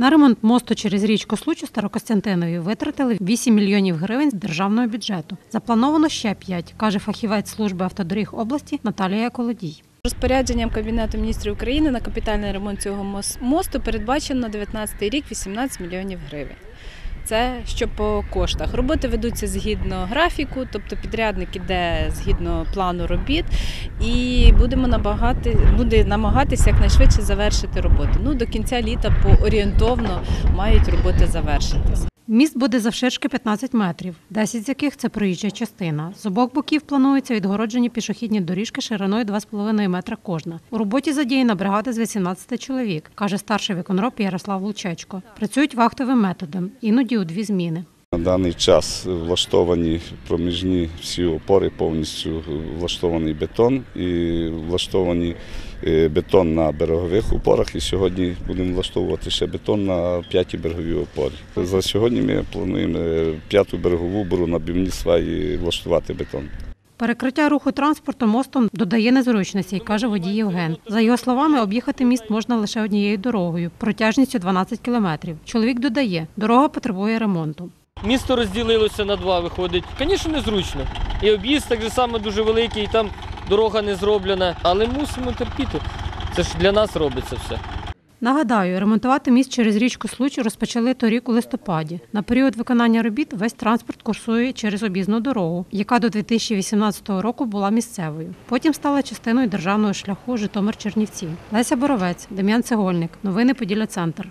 На ремонт мосту через річку Случу Старокостянтинові витратили 8 мільйонів гривень з державного бюджету. Заплановано ще 5, каже фахівець служби автодоріг області Наталія Колодій. Розпорядженням Кабінету міністрів України на капітальний ремонт цього мос- мосту передбачено на 2019 рік 18 мільйонів гривень. Це що по коштах. Роботи ведуться згідно графіку, тобто підрядник іде згідно плану робіт, і будемо набагати, буде намагатися якнайшвидше завершити роботи. Ну, до кінця літа по орієнтовно мають роботи завершитися. Міст буде завширшки 15 метрів, 10 з яких це проїжджа частина. З обох боків плануються відгороджені пішохідні доріжки шириною 2,5 метра кожна. У роботі задіяна бригада з 18 чоловік, каже старший виконроб Ярослав Лучечко. Працюють вахтовим методом, іноді у дві зміни. Даний час влаштовані проміжні всі опори, повністю влаштований бетон і влаштовані е, бетон на берегових опорах. І сьогодні будемо влаштовувати ще бетон на п'ятій береговій опорі. За сьогодні ми плануємо е, п'яту берегову бору на бівні сваї влаштувати бетон. Перекриття руху транспорту мостом додає незручностей, каже водій Євген. За його словами, об'їхати міст можна лише однією дорогою, протяжністю 12 кілометрів. Чоловік додає, дорога потребує ремонту. Місто розділилося на два, виходить. Звісно, незручно. І об'їзд так же само дуже великий, і там дорога не зроблена. Але мусимо терпіти. Це ж для нас робиться все. Нагадаю, ремонтувати міст через річку Случ розпочали торік у листопаді. На період виконання робіт весь транспорт курсує через об'їзну дорогу, яка до 2018 року була місцевою. Потім стала частиною державного шляху Житомир-Чернівці. Леся Боровець, Дем'ян Цегольник. Новини Поділля Центр.